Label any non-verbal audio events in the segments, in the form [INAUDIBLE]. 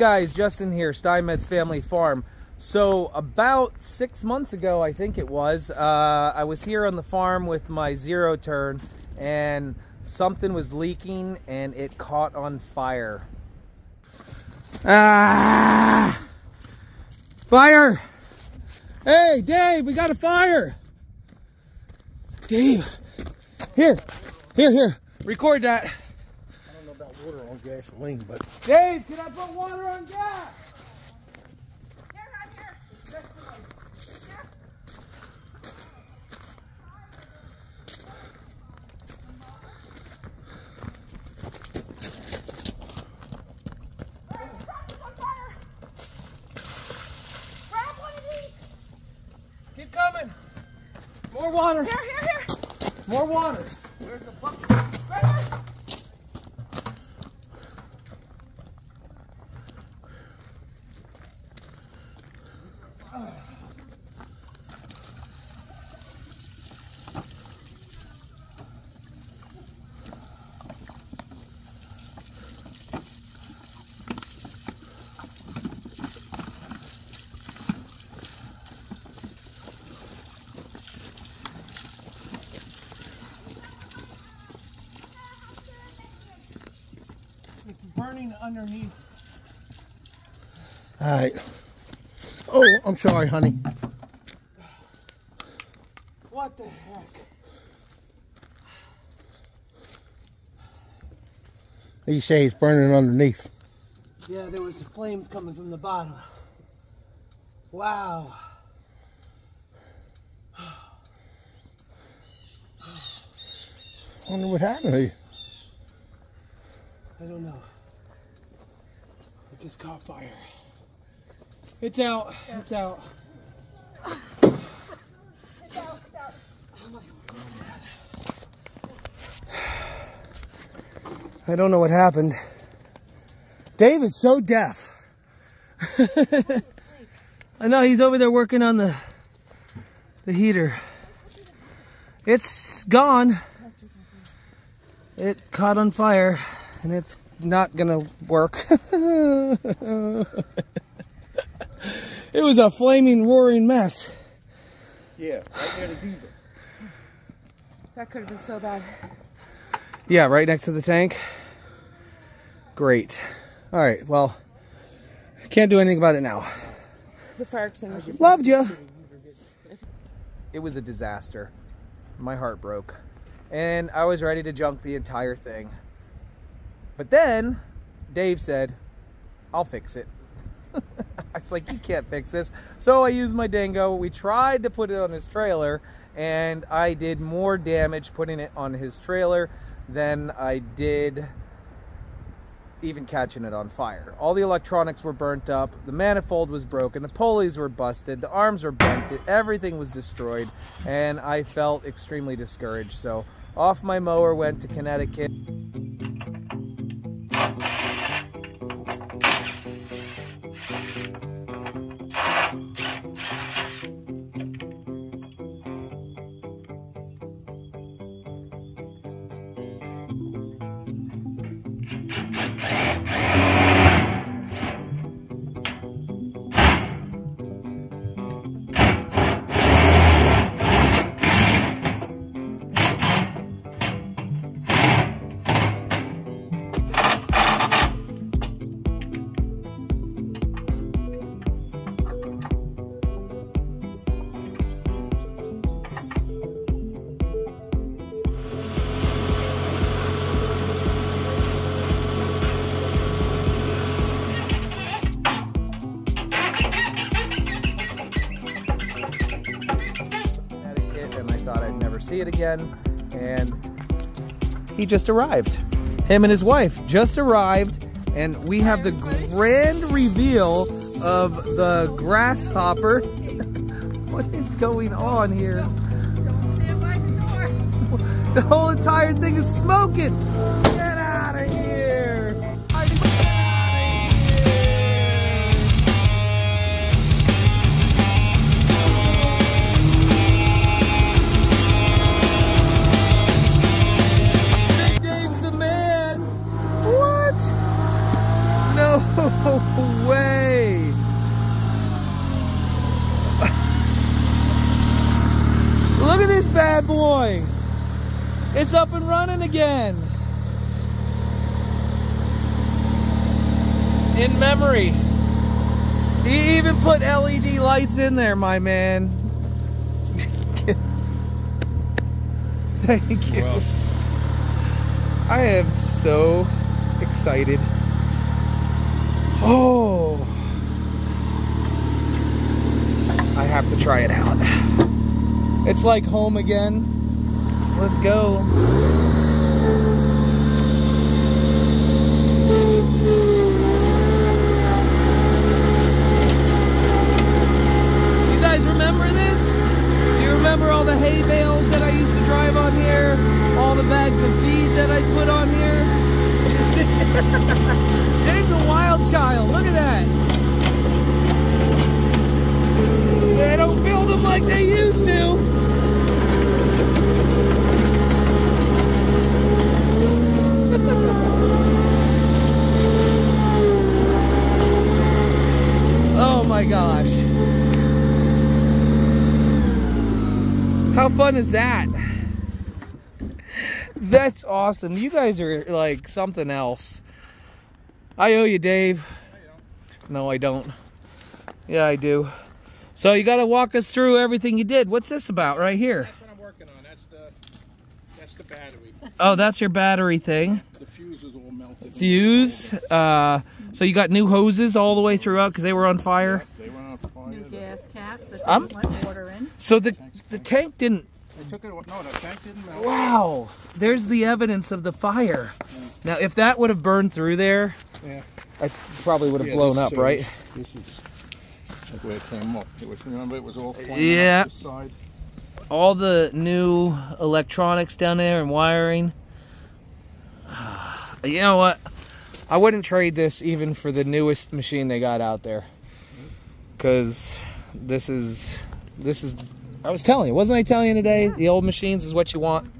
Guys, Justin here, Steinmetz Family Farm. So about six months ago, I think it was, uh, I was here on the farm with my zero turn and something was leaking and it caught on fire. Ah! Fire! Hey, Dave, we got a fire! Dave, here, here, here, record that. I don't know about water on gasoline, but Dave, can I put water on gas? Here I'm here. Keep coming. More water. Here, here, here. More water. It's burning underneath. All right. Oh, I'm sorry, honey. What the heck? You say it's burning underneath. Yeah, there was flames coming from the bottom. Wow. I wonder what happened to you. I don't know. It just caught fire. It's out. It's out. It's out, it's out. I don't know what happened. Dave is so deaf. [LAUGHS] I know he's over there working on the the heater. It's gone. It caught on fire and it's not gonna work. [LAUGHS] it was a flaming roaring mess. Yeah, right near the diesel. That could have been so bad. Yeah, right next to the tank. Great. All right, well, can't do anything about it now. The fire extinguisher. Loved you. It was a disaster. My heart broke. And I was ready to junk the entire thing. But then Dave said, I'll fix it. [LAUGHS] [LAUGHS] I was like, you can't fix this. So I used my dingo. We tried to put it on his trailer, and I did more damage putting it on his trailer than I did even catching it on fire. All the electronics were burnt up, the manifold was broken, the pulleys were busted, the arms were bent, everything was destroyed, and I felt extremely discouraged. So off my mower went to Connecticut. Connecticut see it again. And he just arrived. Him and his wife just arrived, and we have the grand reveal of the grasshopper. [LAUGHS] what is going on here? Stand by the door. [LAUGHS] The whole entire thing is smoking. No way. [LAUGHS] Look at this bad boy. It's up and running again. In memory. He even put LED lights in there, my man. [LAUGHS] Thank you. Well, I am so excited. Oh. I have to try it out. It's like home again. Let's go. You guys remember this? Do you remember all the hay bales that I used to drive on here? All the bags of feed that I put on here? [LAUGHS] Dave's a wild child. Look at that. They don't build them like they used to. [LAUGHS] oh my gosh. How fun is that? That's awesome. You guys are like something else. I owe you, Dave. No, I don't. Yeah, I do. So you got to walk us through everything you did. What's this about right here? that's what I'm working on. That's the that's the battery. Oh, that's your battery thing. The fuse is all melted. Fuse. Uh, so you got new hoses all the way throughout because they were on fire. They went on fire. New gas caps that I'm- let water in. So the the tank didn't. They took it. No, the tank didn't melt. Wow. There's the evidence of the fire. Now, if that would have burned through there, Yeah. I probably would have Yeah, blown up, too. right? This is like where it came up. It was remember it was all flaming Yeah. up the side. all the new electronics down there and wiring. [SIGHS] You know what? I wouldn't trade this even for the newest machine they got out there. Cause this is this is I was telling you, wasn't I telling you today? The old machines is what you want.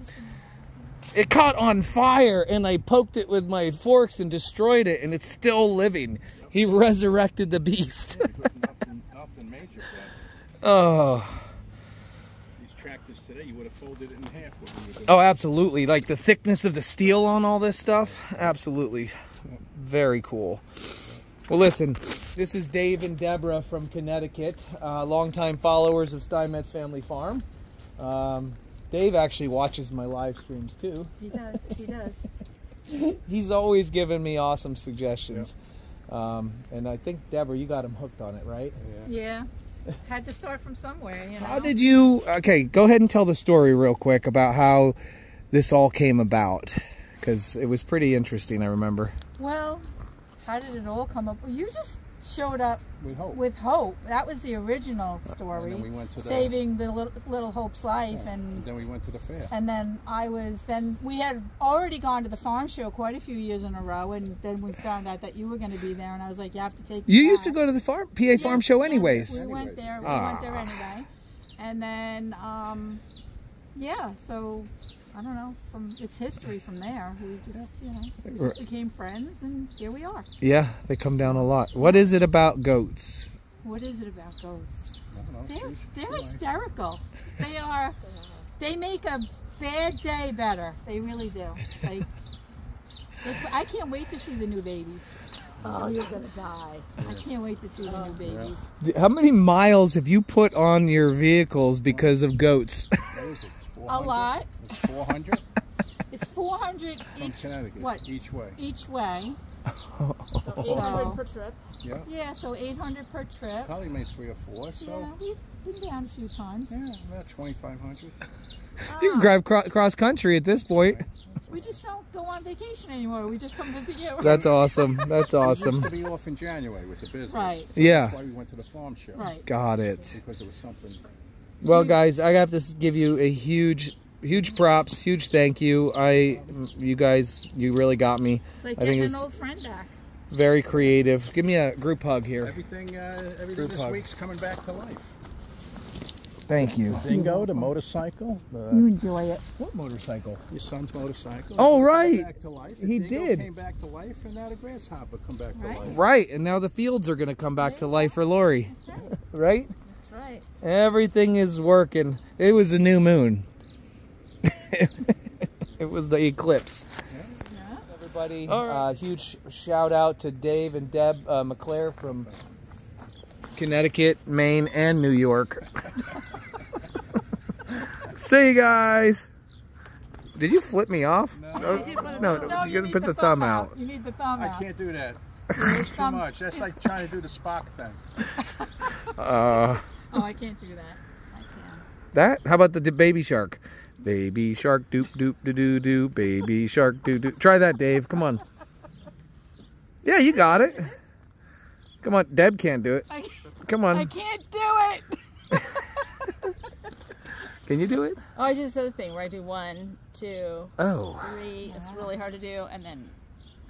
It caught on fire and I poked it with my forks and destroyed it and it's still living. He [LAUGHS] resurrected the beast. Nothing, nothing major. [LAUGHS] Oh. these tractors today, you would have folded it in half. What we were. Oh, absolutely. Like the thickness of the steel on all this stuff. Absolutely. Very cool. Well, listen, this is Dave and Deborah from Connecticut, uh, longtime followers of Steinmetz Family Farm. Um, Dave actually watches my live streams too. He does. He does. [LAUGHS] He's always giving me awesome suggestions. Um, and I think, Deborah, you got him hooked on it, right? Yeah. Had to start from somewhere, you know. How did you? Okay, go ahead and tell the story real quick about how this all came about, because it was pretty interesting. I remember. Well, how did it all come up? Well, you just showed up With hope. with Hope. That was the original And story. then we went to the, Saving the little, little Hope's life, And and then we went to the fair. and then I was then we had already gone to the farm show quite a few years in a row, and then we found out that you were going to be there, and I was like, you have to take. me You used to go to the farm PA Yeah, farm show yeah, anyways. We went there. We Ah. went there anyway, and then um, yeah. So I don't know. From it's history from there. We just you know we just became friends, and here we are. Yeah, they come down a lot. What is it about goats? What is it about goats? I don't know, They're they're hysterical. They are. They make a bad day better. They really do. Like, they, I can't wait to see the new babies. Oh, you're gonna die! I can't wait to see the new oh, babies. How many miles have you put on your vehicles because of goats? [LAUGHS] What is it? A lot. It's 400 [LAUGHS] It's 400 from each Connecticut. what? Each way. each way. So 800 per trip. Yeah. Yeah, so 800 per trip. Probably made three or four. So Yeah, we've been down a few times. yeah, about 2,500. you can drive cro- cross country at this point. We just don't go on vacation anymore. We just come visit you. That's awesome. [LAUGHS] That's awesome. We awesome. used to be off in January with the business. Right. So Yeah. That's why we went to the farm show. right. Got it. Because it was something. Well, guys, I have to give you a huge, huge props, huge thank you. I, you guys, you really got me. It's like I think getting it's an old friend back. very creative. Give me a group hug here. Everything, uh, everything Group this hug. week's coming back to life. Thank you. Dingo, the motorcycle. You enjoy it. what motorcycle? Your son's motorcycle. Oh, right. Back to life. He dingo did. Came back to life, and now the grasshopper come back to Right. life. Right, and now the fields are gonna come back to life for Lori. Right? [LAUGHS] That's right. Everything is working. It was the new moon. [LAUGHS] it was the eclipse. Yeah. Everybody, All right. uh, huge shout out to Dave and Deb uh, McClare from Connecticut, Maine, and New York. [LAUGHS] See you guys. Did you flip me off? No. No, no, No, you gotta need put the, thumb out. You need the thumb I out. can't do that. It's too much. That's like trying to do the Spock thing. [LAUGHS] Uh, Oh, I can't do that. I can. that? How about the, the baby shark? Baby shark, doop doop doo doo doo. Baby shark, doo doo. Try that, Dave. Come on. Yeah, you got it. Come on, Deb can't do it. I, Come on. I can't do it. [LAUGHS] Can you do it? Oh, I do this other thing where I do one, two, Oh. three. It's really hard to do, and then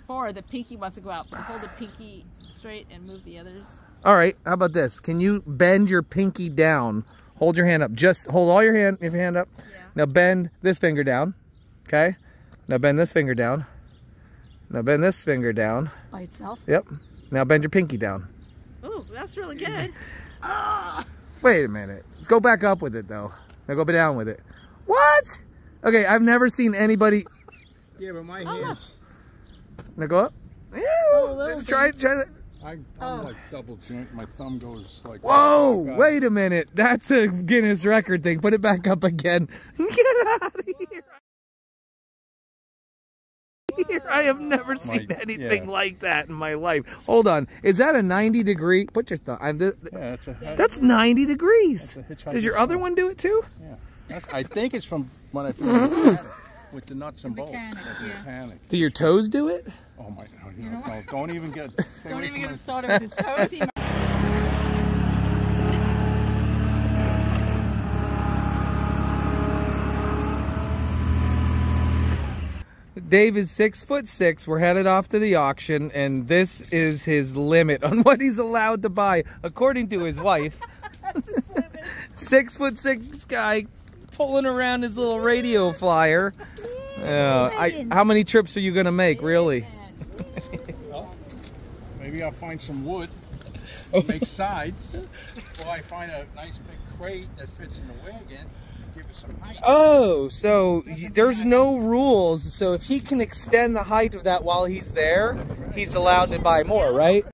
four. The pinky wants to go out, but hold the pinky straight and move the others. All right. How about this? Can you bend your pinky down? Hold your hand up. Just hold all your hand. Your hand up. Yeah. Now bend this finger down. Okay. Now bend this finger down. Now bend this finger down. By itself. Yep. Now bend your pinky down. Ooh, that's really good. [LAUGHS] Wait a minute. Let's go back up with it though. Now go down with it. What? Okay, I've never seen anybody. Yeah, but my Oh, hands. Now go up. Yeah. Oh, little just try. Try that. I, I'm Oh. like double joint. My thumb goes like. Whoa! God. Wait a minute. That's a Guinness record thing. Put it back up again. [LAUGHS] Get out of here. Here, I have never seen My- anything yeah. like that in my life. Hold on. Is that a 90 degree? Put your thumb. I'm th- th- Yeah, that's a. that's 90 degrees. That's a Does your other one do it too? Yeah. That's, I think it's from when I [LAUGHS] flew with the nuts and bolts. mechanic, yeah. mechanic. Do your toes do it? Oh my! No, you know, no, don't even get. [LAUGHS] Don't even get him started with his toes. He Dave is six foot six. We're headed off to the auction, and this is his limit on [LAUGHS] what he's allowed to buy, according to his wife. [LAUGHS] six foot six guy pulling around his little radio flyer. Uh, I, how many trips are you gonna make, really? Well, maybe I'll find some wood, [LAUGHS] make sides, or I find a nice big crate that fits in the wagon, give it some height. Oh, so there's no rules. So if he can extend the height of that while he's there, he's allowed to buy more, right?